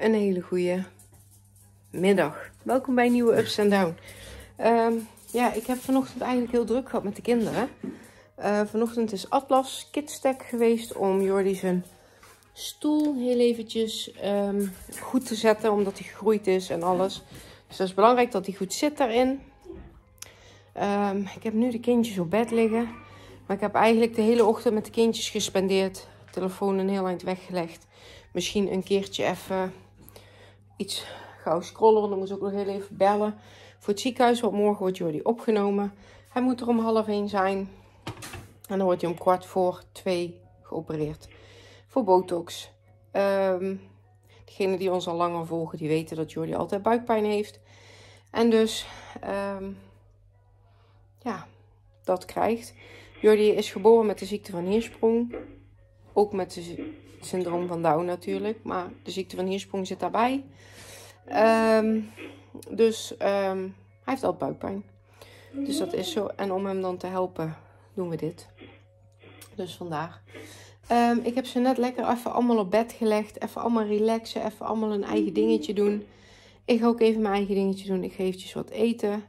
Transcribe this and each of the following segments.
een hele goede middag. Welkom bij nieuwe Ups and Down. Ehm, ja, ik heb vanochtend eigenlijk heel druk gehad met de kinderen. Uh, vanochtend is Atlas Kidstack geweest om Jordi zijn stoel heel eventjes um, goed te zetten, omdat hij gegroeid is en alles. Dus dat is belangrijk dat hij goed zit daarin. Um, ik heb nu de kindjes op bed liggen. Maar ik heb eigenlijk de hele ochtend met de kindjes gespendeerd. Telefoon een heel eind weggelegd. Misschien een keertje even iets gauw scrollen. Want dan moet ik ook nog heel even bellen. Voor het ziekenhuis, want morgen wordt Jordi opgenomen. Hij moet er om half één zijn. En dan wordt hij om kwart voor twee geopereerd. Voor botox. Um, degenen die ons al langer volgen, die weten dat Jordi altijd buikpijn heeft. En dus, um, ja, dat krijgt. Jordi is geboren met de ziekte van Hiersprong. Ook met het syndroom van Down natuurlijk. Maar de ziekte van Hiersprong zit daarbij. Um, dus um, hij heeft al buikpijn. Dus dat is zo. En om hem dan te helpen doen we dit. Dus vandaar. Um, ik heb ze net lekker even allemaal op bed gelegd. Even allemaal relaxen. Even allemaal een eigen dingetje doen. Ik ga ook even mijn eigen dingetje doen. Ik ga eventjes wat eten.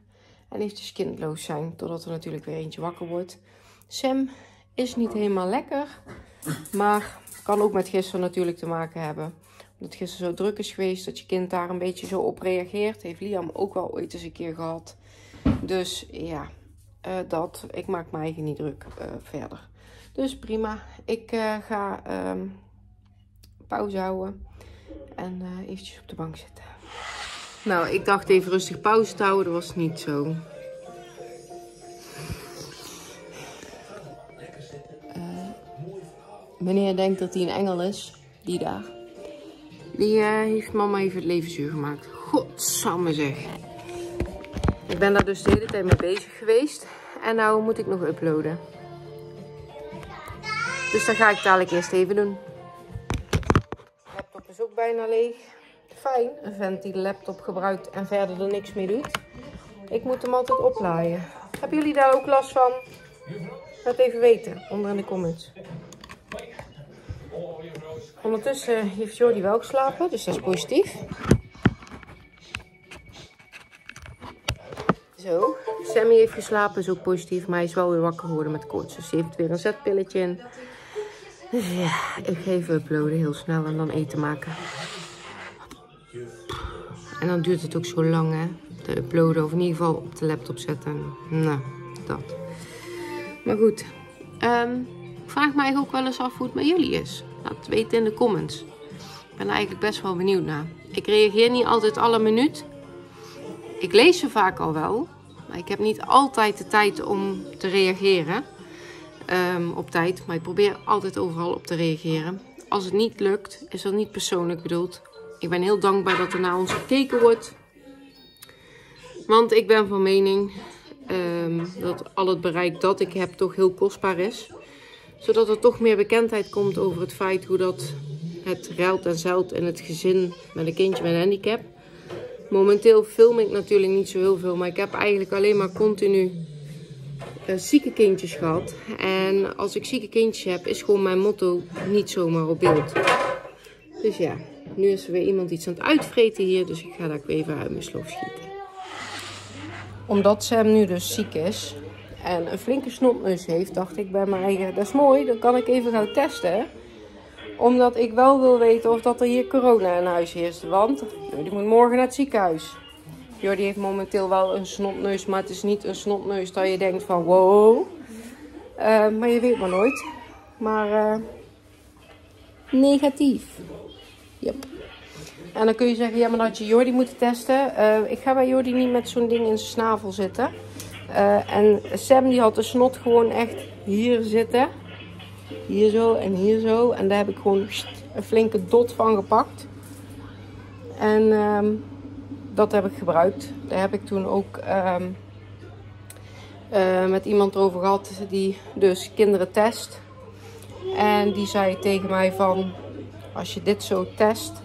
En eventjes kindloos zijn. Totdat er natuurlijk weer eentje wakker wordt. Sam is niet helemaal lekker. Maar kan ook met gisteren natuurlijk te maken hebben. Omdat gisteren zo druk is geweest dat je kind daar een beetje zo op reageert. Heeft Liam ook wel ooit eens een keer gehad. Dus ja, uh, dat. Ik maak me eigen niet druk uh, verder. Dus prima. Ik uh, ga um, pauze houden. En eventjes op de bank zitten. Nou, ik dacht even rustig pauze te houden. Dat was niet zo. Meneer denkt dat hij een engel is, die daar. Die uh, heeft mama even het leven zuur gemaakt. Godsamme zeg. Ik ben daar dus de hele tijd mee bezig geweest. En nou moet ik nog uploaden. Dus dat ga ik dadelijk eerst even doen. De laptop is ook bijna leeg. Fijn, een vent die de laptop gebruikt en verder er niks mee doet. Ik moet hem altijd oplaaien. Hebben jullie daar ook last van? Laat even weten onder in de comments. Ondertussen heeft Jordi wel geslapen, dus dat is positief. Zo, Sammy heeft geslapen, is ook positief, maar hij is wel weer wakker geworden met koorts. Dus hij heeft weer een zetpilletje in. Dus ja, ik ga even uploaden heel snel en dan eten maken. En dan duurt het ook zo lang hè, te uploaden of in ieder geval op de laptop zetten. Nou, dat. Maar goed, um, ik vraag me eigenlijk ook wel eens af hoe het met jullie is. Laat het weten in de comments. Ik ben eigenlijk best wel benieuwd naar. Ik reageer niet altijd alle minuut. Ik lees ze vaak al wel. Maar ik heb niet altijd de tijd om te reageren. Um, op tijd. Maar ik probeer altijd overal op te reageren. Als het niet lukt, is dat niet persoonlijk bedoeld. Ik ben heel dankbaar dat er naar ons gekeken wordt. Want ik ben van mening um, dat al het bereik dat ik heb toch heel kostbaar is zodat er toch meer bekendheid komt over het feit hoe dat het ruilt en zeilt in het gezin met een kindje met een handicap. Momenteel film ik natuurlijk niet zo heel veel, maar ik heb eigenlijk alleen maar continu uh, zieke kindjes gehad. En als ik zieke kindjes heb, is gewoon mijn motto niet zomaar op beeld. Dus ja, nu is er weer iemand iets aan het uitvreten hier, dus ik ga daar even uit mijn slof schieten. Omdat Sam nu dus ziek is, en een flinke snotneus heeft, dacht ik bij mij, dat is mooi, dan kan ik even gaan testen. Omdat ik wel wil weten of dat er hier corona in huis is. Want Jordi moet morgen naar het ziekenhuis. Jordi heeft momenteel wel een snotneus, maar het is niet een snotneus dat je denkt van wow. Uh, maar je weet maar nooit. Maar uh, negatief. Yep. En dan kun je zeggen, ja maar had je Jordi moeten testen. Uh, ik ga bij Jordi niet met zo'n ding in zijn snavel zitten. Uh, en Sam die had de snot gewoon echt hier zitten. Hier zo en hier zo. En daar heb ik gewoon een flinke dot van gepakt. En um, dat heb ik gebruikt. Daar heb ik toen ook um, uh, met iemand over gehad die dus kinderen test. En die zei tegen mij van, als je dit zo test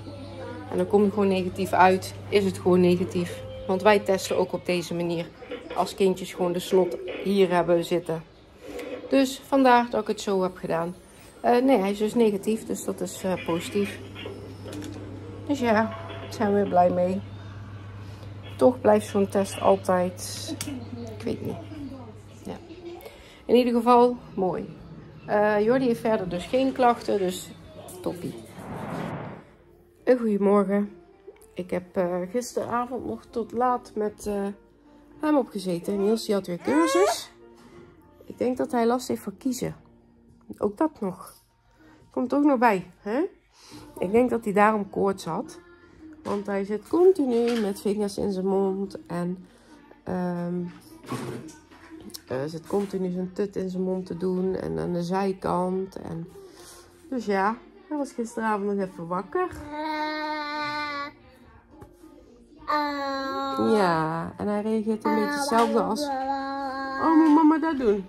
en dan kom je gewoon negatief uit, is het gewoon negatief. Want wij testen ook op deze manier als kindjes gewoon de slot hier hebben zitten. Dus vandaar dat ik het zo heb gedaan. Uh, nee, hij is dus negatief, dus dat is uh, positief. Dus ja, daar zijn we blij mee. Toch blijft zo'n test altijd, ik weet niet. Ja. In ieder geval, mooi. Uh, Jordi heeft verder dus geen klachten, dus toppie. Goedemorgen. Ik heb gisteravond nog tot laat met hem opgezeten. Niels die had weer cursus. Ik denk dat hij last heeft van kiezen. Ook dat nog. Komt ook nog bij. Hè? Ik denk dat hij daarom koorts had. Want hij zit continu met vingers in zijn mond. En um, uh, zit continu zijn tut in zijn mond te doen. En aan de zijkant. En... Dus ja, hij was gisteravond nog even wakker. Ja, en hij reageert een beetje hetzelfde als... Oh, moet mama dat doen?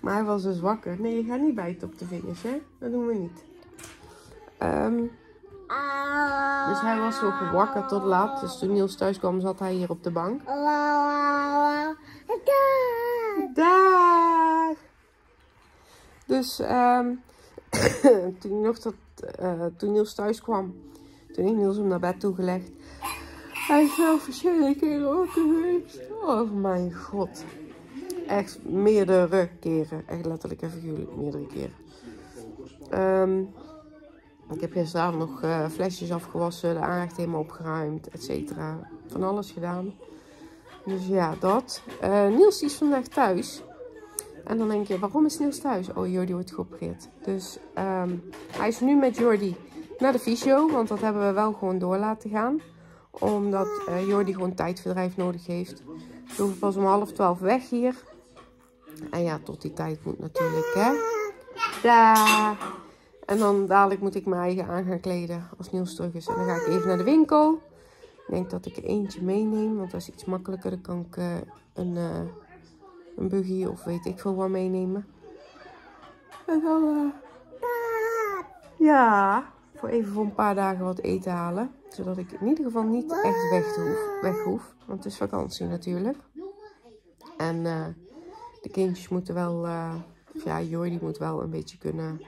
Maar hij was dus wakker. Nee, je gaat niet bijten op de vingers, hè? Dat doen we niet. Um, dus hij was nog wakker tot laat. Dus toen Niels thuis kwam, zat hij hier op de bank. Dag! Dus um, toen, nog dat, uh, toen Niels thuis kwam, toen heeft Niels hem naar bed toegelegd. Hij is zelf verschillende keren wakker geweest. Oh mijn god. Echt meerdere keren. Echt letterlijk en figuurlijk meerdere keren. Um, ik heb gisteravond nog uh, flesjes afgewassen, de aanrecht helemaal opgeruimd, et cetera. Van alles gedaan. Dus ja, dat. Uh, Niels is vandaag thuis. En dan denk je, waarom is Niels thuis? Oh, Jordi wordt geopereerd. Dus um, hij is nu met Jordi naar de fysio, want dat hebben we wel gewoon door laten gaan. Omdat uh, Jordi gewoon tijdverdrijf nodig heeft. We hoeven pas om half twaalf weg hier. En ja, tot die tijd moet natuurlijk, hè. Daar. En dan dadelijk moet ik mijn eigen aan gaan kleden als Niels terug is. En dan ga ik even naar de winkel. Ik denk dat ik er eentje meeneem, want dat is iets makkelijker. Dan kan ik uh, een, uh, een buggy of weet ik veel wat meenemen. En dan, ja, voor even voor een paar dagen wat eten halen. Zodat ik in ieder geval niet echt weg hoef. Weg hoef want het is vakantie natuurlijk. En de kindjes moeten wel, of ja, Jordi moet wel een beetje kunnen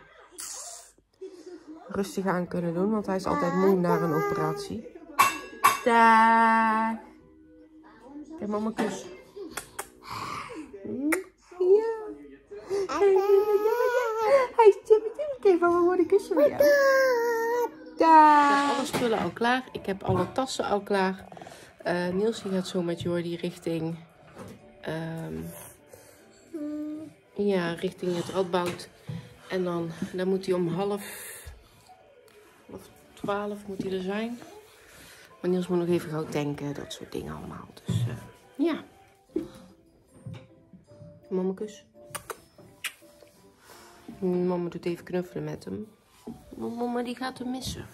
rustig aan kunnen doen. Want hij is altijd moe na een operatie. Dag. Kijk mama kus. Ja. Hij is Kijk mama voor de kussen voor jou. Daar. Ik heb alle spullen al klaar. Ik heb alle tassen al klaar. Uh, Niels gaat zo met Jordi richting... Um, ja, richting het Radboud. En dan, dan moet hij om half of 12 moet hij er zijn. Maar Niels moet nog even gauw denken, dat soort dingen allemaal. Dus uh, ja. Mama kus. Mama doet even knuffelen met hem. Mama die gaat hem missen.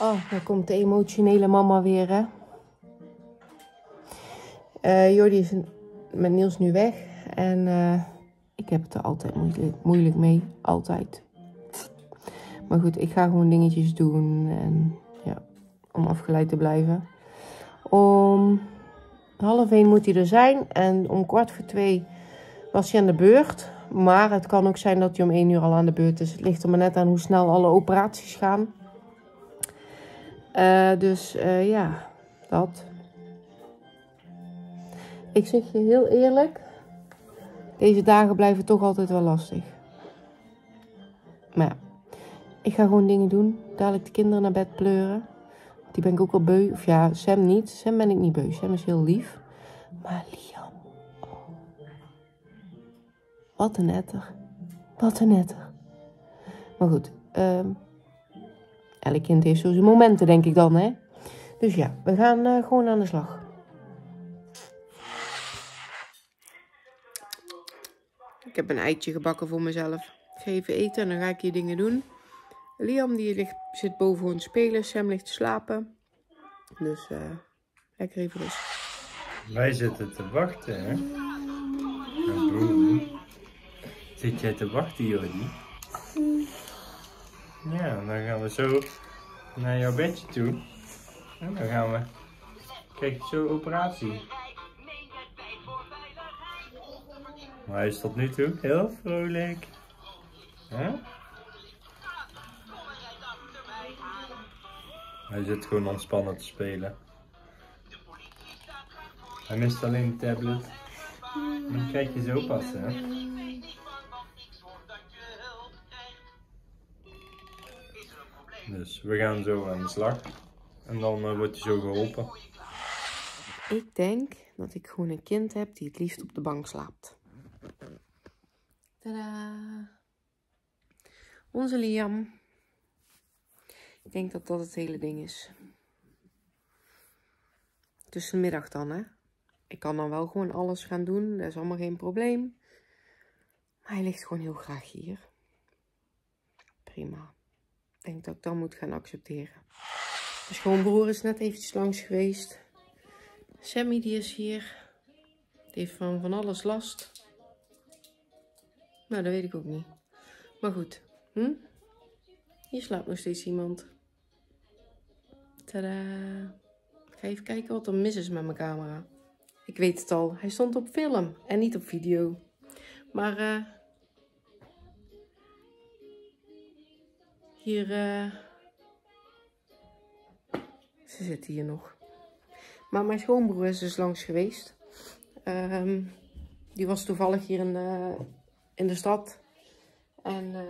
Oh, daar komt de emotionele mama weer, hè. Uh, Jordi is met Niels nu weg. En uh, ik heb het er altijd moeilijk, moeilijk mee. Altijd. Maar goed, ik ga gewoon dingetjes doen. En ja, om afgeleid te blijven. Om half één moet hij er zijn. En om kwart voor twee was hij aan de beurt. Maar het kan ook zijn dat hij om één uur al aan de beurt is. Het ligt er maar net aan hoe snel alle operaties gaan. Uh, dus uh, ja, dat. Ik zeg je heel eerlijk. Deze dagen blijven toch altijd wel lastig. Maar ja. Ik ga gewoon dingen doen. Dadelijk de kinderen naar bed pleuren. Die ben ik ook al beu. Of ja, Sam niet. Sam ben ik niet beu. Sam is heel lief. Maar Liam. Oh. Wat een netter. Wat een netter. Maar goed. Um, elk kind heeft zo zijn momenten, denk ik dan, hè. Dus ja, we gaan uh, gewoon aan de slag. Ik heb een eitje gebakken voor mezelf. Ik ga even eten en dan ga ik hier dingen doen. Liam die ligt, zit boven te spelen. Sam ligt te slapen. Dus uh, lekker even rustig. Wij zitten te wachten, hè? Zit jij te wachten, Jordi? Ja, dan gaan we zo naar jouw bedje toe. En dan gaan we... Kijk, zo operatie. Maar hij is tot nu toe heel vrolijk. Hij zit gewoon ontspannen te spelen. Hij mist alleen de tablet. Dan kijk je zo pas, Dus we gaan zo aan de slag. En dan uh, wordt hij zo geholpen. Ik denk dat ik gewoon een kind heb die het liefst op de bank slaapt. Tadaa! Onze Liam. Ik denk dat dat het hele ding is. Tussenmiddag dan, hè. Ik kan dan wel gewoon alles gaan doen. Dat is allemaal geen probleem. Maar hij ligt gewoon heel graag hier. Prima. Ik denk dat ik dan moet gaan accepteren. Mijn schoonbroer is net eventjes langs geweest. Sammy die is hier. Die heeft van, van alles last. Nou, dat weet ik ook niet. Maar goed. Hm? Hier slaapt nog steeds iemand. Tada. Ik ga even kijken wat er mis is met mijn camera. Ik weet het al. Hij stond op film en niet op video. Maar uh, hier... Uh, ze zitten hier nog. Maar mijn schoonbroer is dus langs geweest. Um, die was toevallig hier in de, in de stad. En uh,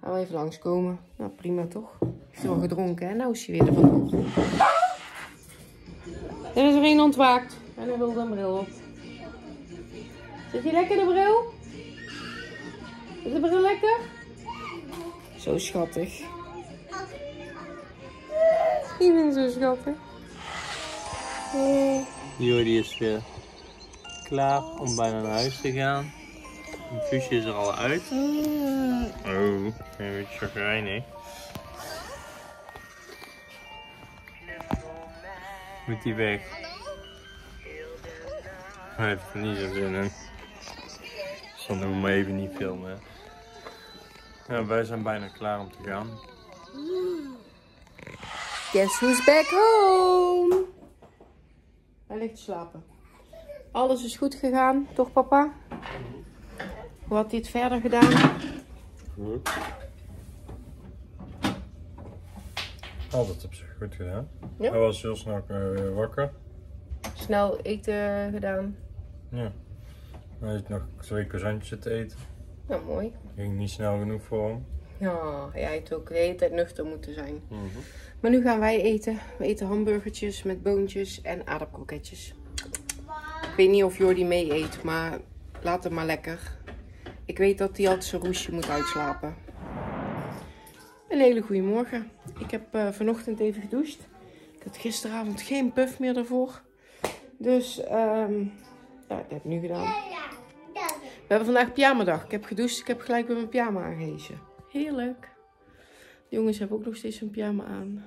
gaan we even langskomen. Nou, prima toch? Heeft al gedronken en nou is hij weer er vandoor. Er is er een ontwaakt. En hij wil een bril op. Zit je lekker de bril? Is de bril lekker? Zo schattig. Ik ben zo schattig. Jordi is weer klaar om bijna naar huis te gaan. Een fusje is er al uit. Oh, een beetje chagrijnig. Moet die weg. Hij heeft er niet zo zin in. Doen we maar even niet filmen. Ja, wij zijn bijna klaar om te gaan. Guess who's back home? Hij ligt te slapen. Alles is goed gegaan, toch papa? Hoe had hij het verder gedaan? Goed. Altijd op zich goed gedaan. Ja? Hij was heel snel uh, wakker. Snel eten gedaan. Ja. Hij heeft nog twee croissantjes te eten. Ja, mooi. Ging niet snel genoeg voor hem. Ja, hij had ook de hele tijd nuchter moeten zijn. Mm -hmm. Maar nu gaan wij eten. We eten hamburgertjes met boontjes en aardappelkroketjes. Ik weet niet of Jordi mee eet, maar laat het maar lekker. Ik weet dat hij altijd zijn roesje moet uitslapen. Een hele goede morgen. Ik heb uh, vanochtend even gedoucht. Ik had gisteravond geen puff meer ervoor. Dus um, ja, dat heb ik nu gedaan. We hebben vandaag pyjama-dag. Ik heb gedoucht, ik heb gelijk weer mijn pyjama aangehezen. Heerlijk. De jongens hebben ook nog steeds een pyjama aan.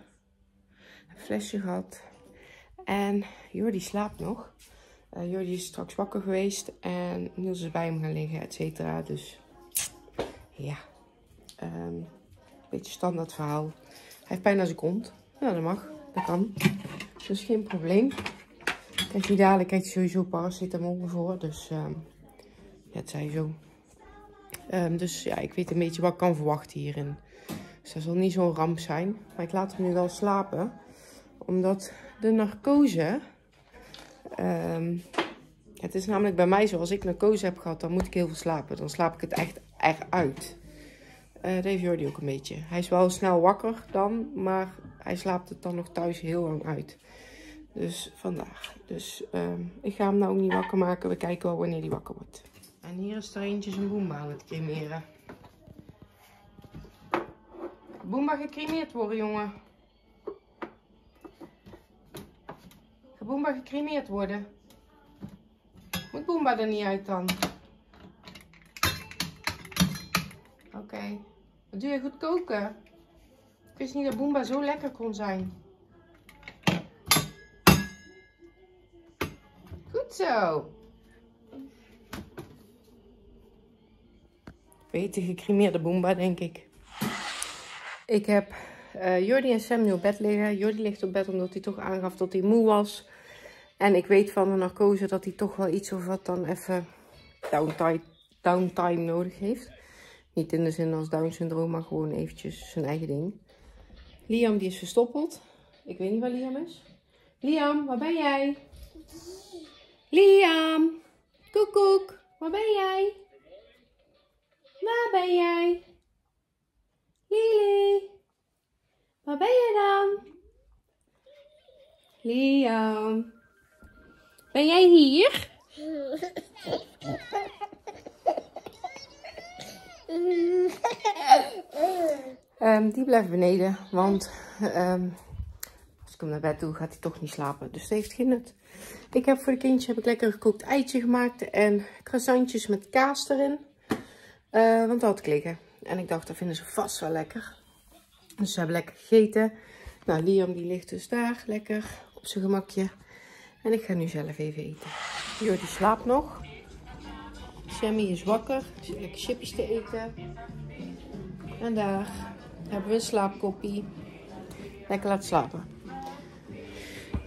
Een flesje gehad. En Jordi slaapt nog. Uh, Jordi is straks wakker geweest. En Niels is bij hem gaan liggen, et cetera. Dus ja. Um, beetje standaard verhaal. Hij heeft pijn aan zijn kont. Nou, dat mag. Dat kan. Dus geen probleem. Kijk, die dadelijk krijgt hij sowieso paracetamol voor. Dus um, ja, het zij zo. Um, dus ja, ik weet een beetje wat ik kan verwachten hierin. Dus dat zal niet zo'n ramp zijn. Maar ik laat hem nu wel slapen. Omdat de narcose... Um, het is namelijk bij mij zo, als ik narcose heb gehad, dan moet ik heel veel slapen. Dan slaap ik het echt, echt uit. Uh, dat heeft Jordi ook een beetje. Hij is wel snel wakker dan, maar hij slaapt het dan nog thuis heel lang uit. Dus vandaag. Dus uh, ik ga hem nou ook niet wakker maken. We kijken wel wanneer hij wakker wordt. En hier is er eentje zijn boemba aan het cremeren. Boomba gecremeerd worden, jongen. Boemba gecremeerd worden. Moet Boomba er niet uit dan? Oké. Wat doe je goed koken? Ik wist niet dat Boemba zo lekker kon zijn. Goed zo. Beetje gecremeerde boomba, denk ik. Ik heb uh, Jordi en Sam nu op bed liggen. Jordi ligt op bed omdat hij toch aangaf dat hij moe was. En ik weet van de narcose dat hij toch wel iets of wat dan even downtime, downtime nodig heeft. Niet in de zin als Down syndroom, maar gewoon eventjes zijn eigen ding. Liam die is verstoppeld. Ik weet niet waar Liam is. Liam, waar ben jij? Liam, koekoek, waar ben jij? Waar ben jij? Lily, waar ben jij dan? Liam, ben jij hier? Um, die blijft beneden, want um, als ik hem naar bed doe, gaat hij toch niet slapen. Dus dat heeft geen nut. Ik heb voor de kindjes heb ik lekker gekookt eitje gemaakt en croissantjes met kaas erin. Uh, want dat liggen. En ik dacht, dat vinden ze vast wel lekker. Dus ze hebben lekker gegeten. Nou, Liam die ligt dus daar lekker op zijn gemakje. En ik ga nu zelf even eten. Jordi slaapt nog. Sammy is wakker. Zit lekker chipjes te eten. En daar hebben we een slaapkoppie. Lekker laten slapen.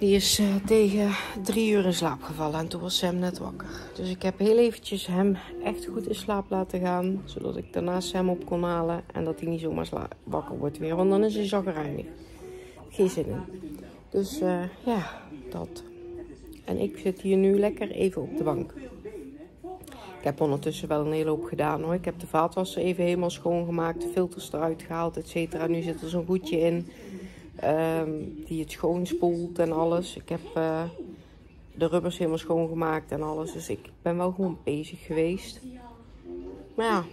Die is uh, tegen drie uur in slaap gevallen en toen was Sam net wakker. Dus ik heb heel eventjes hem echt goed in slaap laten gaan. Zodat ik daarna Sam op kon halen en dat hij niet zomaar wakker wordt weer. Want dan is hij zaggerijnig. Geen zin in. Dus uh, ja, dat. En ik zit hier nu lekker even op de bank. Ik heb ondertussen wel een hele hoop gedaan hoor. Ik heb de vaatwasser even helemaal schoongemaakt. De filters eruit gehaald, et cetera. Nu zit er zo'n goedje in. Um, die het schoonspoelt en alles. Ik heb uh, de rubbers helemaal schoongemaakt en alles. Dus ik ben wel gewoon bezig geweest. Maar ja,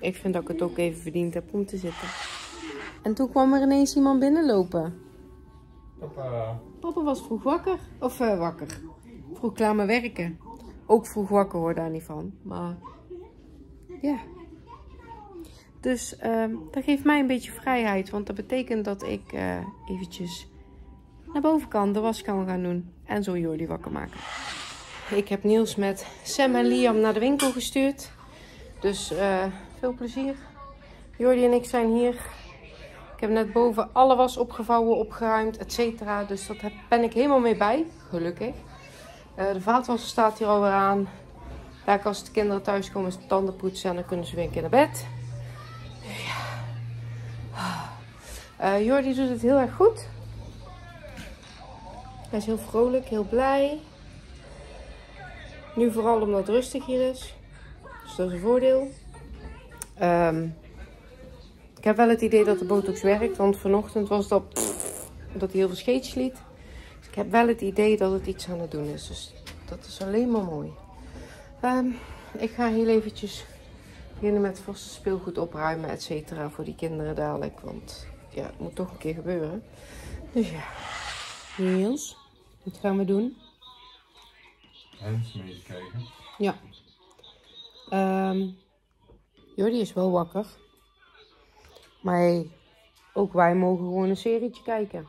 ik vind dat ik het ook even verdiend heb om te zitten. En toen kwam er ineens iemand binnenlopen. Papa. Papa was vroeg wakker. Of uh, wakker. Vroeg klaar met werken. Ook vroeg wakker hoor daar niet van. Maar ja. Dus uh, dat geeft mij een beetje vrijheid. Want dat betekent dat ik uh, eventjes naar boven kan. De was kan gaan doen. En zo Jordi wakker maken. Ik heb Niels met Sam en Liam naar de winkel gestuurd. Dus uh, veel plezier. Jordi en ik zijn hier. Ik heb net boven alle was opgevouwen, opgeruimd, et cetera. Dus dat ben ik helemaal mee bij. Gelukkig. Uh, de vaatwasser staat hier alweer aan. Daar als de kinderen thuis komen, ze tanden poetsen en dan kunnen ze weer een keer naar bed. Uh, Jordi doet het heel erg goed. Hij is heel vrolijk, heel blij. Nu vooral omdat het rustig hier is. Dus dat is een voordeel. Um, ik heb wel het idee dat de botox werkt. Want vanochtend was dat... Pff, dat hij heel veel scheetjes liet. Dus ik heb wel het idee dat het iets aan het doen is. Dus dat is alleen maar mooi. Um, ik ga heel eventjes beginnen met vaste speelgoed opruimen, et cetera, voor die kinderen dadelijk. Want ja, het moet toch een keer gebeuren. Dus ja. Niels, wat gaan we doen? Hens kijken. Ja. Um, Jordi is wel wakker. Maar hey, ook wij mogen gewoon een serietje kijken.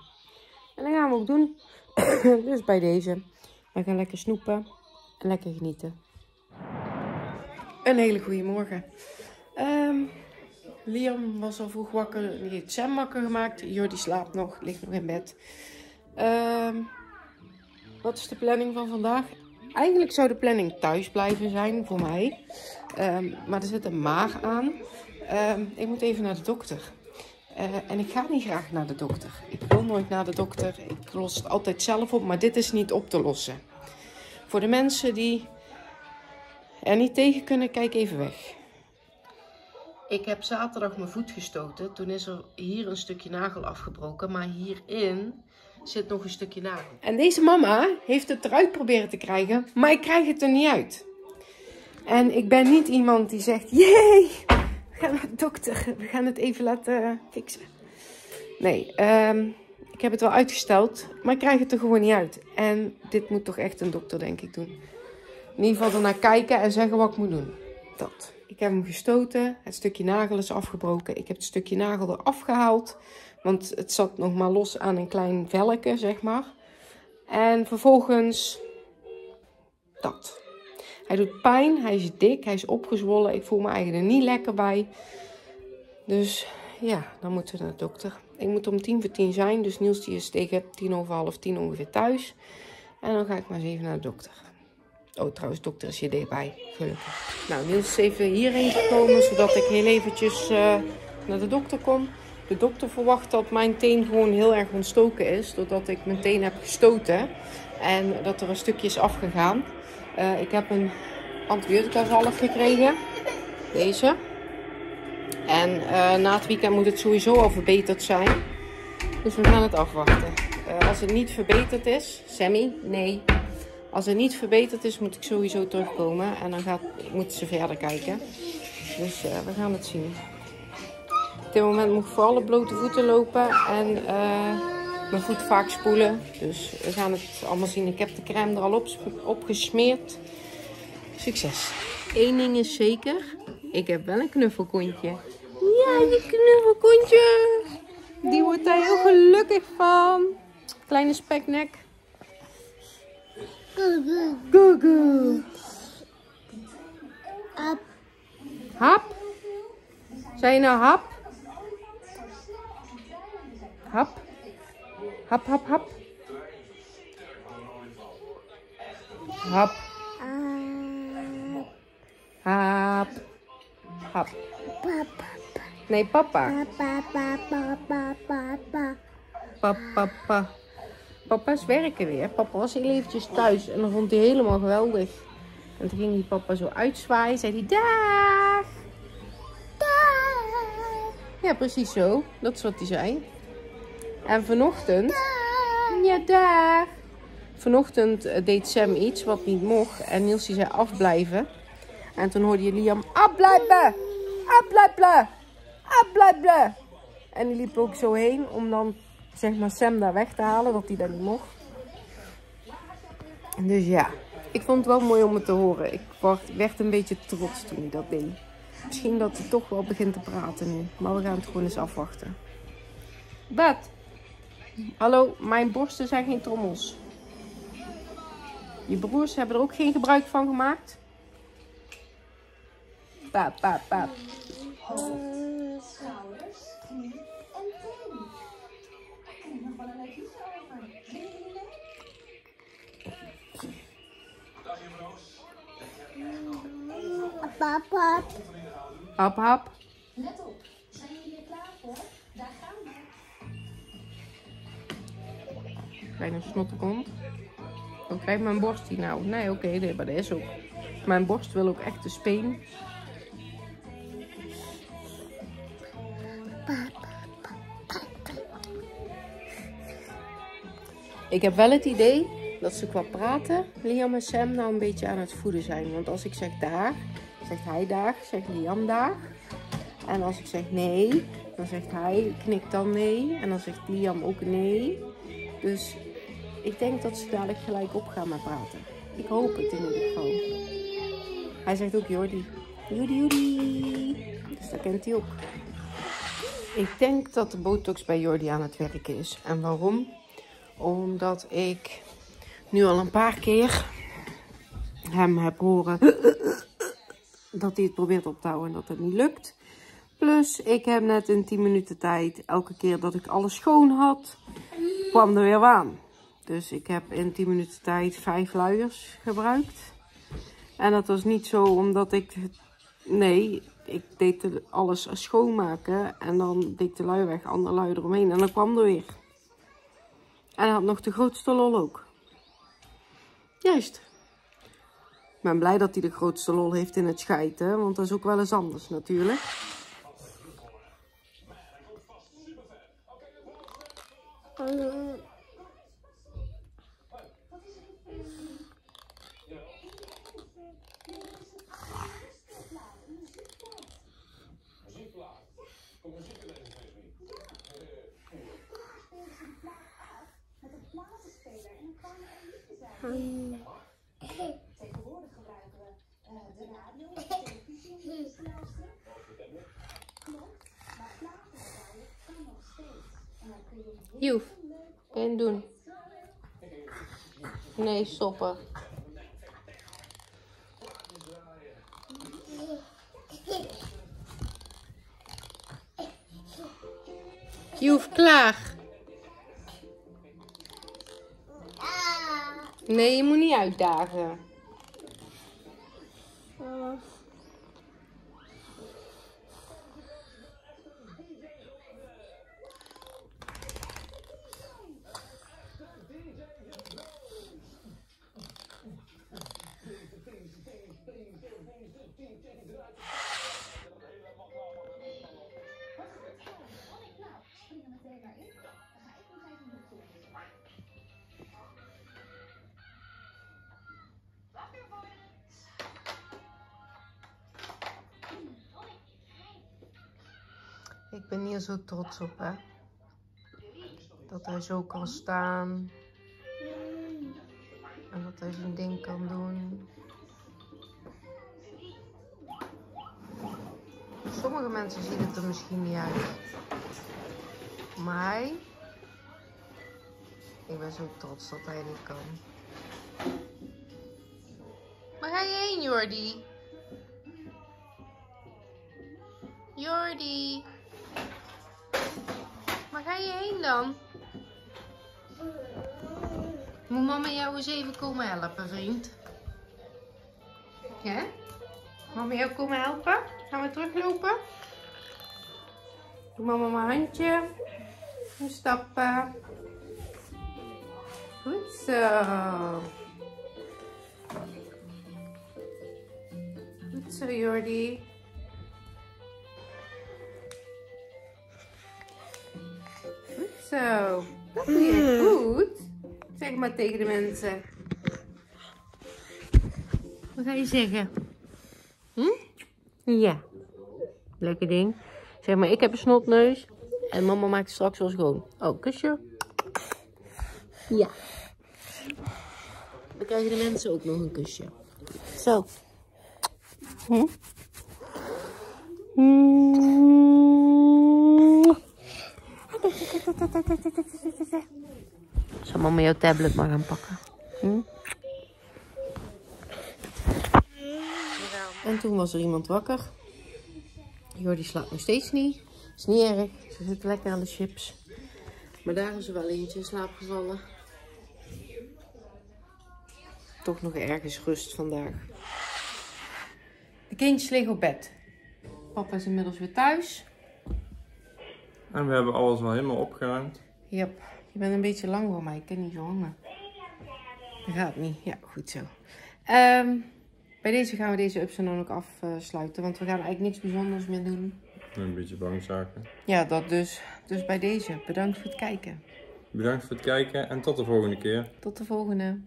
En dat gaan we ook doen. dus bij deze. We gaan lekker snoepen en lekker genieten. Een hele goede morgen. Um, Liam was al vroeg wakker. Die heeft Sam wakker gemaakt. Jordi slaapt nog. Ligt nog in bed. Um, wat is de planning van vandaag? Eigenlijk zou de planning thuis blijven zijn voor mij. Um, maar er zit een maag aan. ik moet even naar de dokter. Uh, en ik ga niet graag naar de dokter. Ik wil nooit naar de dokter. Ik los het altijd zelf op, maar dit is niet op te lossen. Voor de mensen die er niet tegen kunnen, kijk even weg. Ik heb zaterdag mijn voet gestoten. Toen is er hier een stukje nagel afgebroken. Maar hierin zit nog een stukje nagel. En deze mama heeft het eruit proberen te krijgen. Maar ik krijg het er niet uit. En ik ben niet iemand die zegt... Jee, we gaan naar de dokter. We gaan het even laten fixen. Nee, um, ik heb het wel uitgesteld. Maar ik krijg het er gewoon niet uit. En dit moet toch echt een dokter denk ik doen. In ieder geval ernaar kijken en zeggen wat ik moet doen. Dat. Ik heb hem gestoten. Het stukje nagel is afgebroken. Ik heb het stukje nagel eraf gehaald. Want het zat nog maar los aan een klein velken, zeg maar. En vervolgens Dat. Hij doet pijn, hij is dik, hij is opgezwollen. Ik voel me eigenlijk er niet lekker bij. Dus ja, dan moeten we naar de dokter. Ik moet om tien voor tien zijn, dus Niels die is tegen tien over half tien ongeveer thuis. En dan ga ik maar eens even naar de dokter. Oh, trouwens, dokter is hier dichtbij, gelukkig. Nou, Niels is even hierheen gekomen, zodat ik heel eventjes uh, naar de dokter kom. De dokter verwacht dat mijn teen gewoon heel erg ontstoken is, doordat ik mijn teen heb gestoten. En dat er een stukje is afgegaan. Uh, ik heb een antibiotica zalf gekregen. Deze. En uh, na het weekend moet het sowieso al verbeterd zijn. Dus we gaan het afwachten. Als het niet verbeterd is, Sammy, nee. Als het niet verbeterd is, moet ik sowieso terugkomen. En dan gaat, moeten ze verder kijken. Dus uh, we gaan het zien. Op dit moment moet ik vooral op blote voeten lopen. En mijn voet vaak spoelen. Dus we gaan het allemaal zien. Ik heb de crème er al op, op gesmeerd. Succes. Eén ding is zeker. Ik heb wel een knuffelkontje. Ja, je knuffelkontje. Die wordt daar heel gelukkig van. Kleine speknek. Gugu. Hap. Hap? Zijn je nou hap? Hap? Hap, hap, hap. Hap. Hap. Hap. Nee, papa. Papa, papa, papa. Papa, Papa's werken weer. Papa was heel eventjes thuis en dan vond hij helemaal geweldig. En toen ging die papa zo uitzwaaien. Zei hij, dag. Dag. Ja, precies zo. Dat is wat hij zei. En vanochtend... Ja, dag. Vanochtend eh, deed Sam iets wat niet mocht. En Niels zei afblijven. En toen hoorde je Liam afblijven. Afblijven. Afblijven. En die liep ook zo heen om dan zeg maar Sam daar weg te halen. Dat hij dat niet mocht. Dus ja. Ik vond het wel mooi om het te horen. Ik werd een beetje trots toen hij dat deed. Misschien dat hij toch wel begint te praten nu. Maar we gaan het gewoon eens afwachten. Wat? Hallo, mijn borsten zijn geen trommels. Je broers hebben er ook geen gebruik van gemaakt? Paap, paap, paap. Schouders, Hap, hap. Hap, hap. Let op. Zijn jullie er klaar voor? Daar gaan we. Kleine snottekont. Oh, krijg mijn borst hier nou. Nee, oké, okay, maar dat is ook. Mijn borst wil ook echt de speen. Ik heb wel het idee dat ze qua praten, Liam en Sam, nou een beetje aan het voeden zijn. Want als ik zeg daar, zegt hij daar, zegt Liam daar. En als ik zeg nee, dan zegt hij, knikt dan nee. En dan zegt Liam ook nee. Dus ik denk dat ze dadelijk gelijk op gaan met praten. Ik hoop het in ieder geval. Hij zegt ook Jordi. Jordi, Jordi. Dus dat kent hij ook. Ik denk dat de botox bij Jordi aan het werken is. En waarom? Omdat ik nu al een paar keer hem heb horen dat hij het probeert op te houden en dat het niet lukt. Plus, ik heb net in 10 minuten tijd, elke keer dat ik alles schoon had, kwam er weer aan. Dus ik heb in 10 minuten tijd vijf luiers gebruikt. En dat was niet zo omdat ik... Nee, ik deed alles schoonmaken en dan deed de lui weg, andere lui eromheen. En dan kwam er weer. En hij had nog de grootste lol ook. Juist. Ik ben blij dat hij de grootste lol heeft in het schijten, want dat is ook wel eens anders natuurlijk. Tegenwoordig Joef. Kan doen. Nee, stoppen. Joef, klaar. Nee, je moet niet uitdagen. Ik ben hier zo trots op, hè. Dat hij zo kan staan. En dat hij zijn ding kan doen. Sommige mensen zien het er misschien niet uit. Maar hij... Ik ben zo trots dat hij dit kan. Waar ga je heen, Jordi? Jordi. Je heen dan? Moet mama jou eens even komen helpen, vriend? Ja? Mama jou komen helpen? Gaan we teruglopen? Doe mama mijn handje. En stappen. Goed zo. Goed zo, Jordi. Zo. Dat doe je goed. Zeg maar tegen de mensen. Wat ga je zeggen? Hm? Ja. Lekker ding. Zeg maar, ik heb een snotneus. En mama maakt het straks wel schoon. Oh, kusje. Ja. Dan krijgen de mensen ook nog een kusje. Zo. Hm? Zal mama jouw tablet maar gaan pakken? Hm? En toen was er iemand wakker. Jordi slaapt nog steeds niet. Is niet erg. Ze zit lekker aan de chips. Maar daar is er wel eentje in slaap gevallen. Toch nog ergens rust vandaag. De kindjes liggen op bed. Papa is inmiddels weer thuis. En we hebben alles wel helemaal opgeruimd. Yep. Je bent een beetje lang voor mij. Ik kan niet zo hangen. Dat gaat niet. Ja, goed zo. Ehm, bij deze gaan we deze ups en dan ook afsluiten. Want we gaan eigenlijk niks bijzonders meer doen. Een beetje bangzaken. Ja, dat dus. Dus bij deze. Bedankt voor het kijken. Bedankt voor het kijken en tot de volgende keer. Tot de volgende.